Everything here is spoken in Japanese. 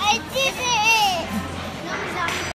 I did it.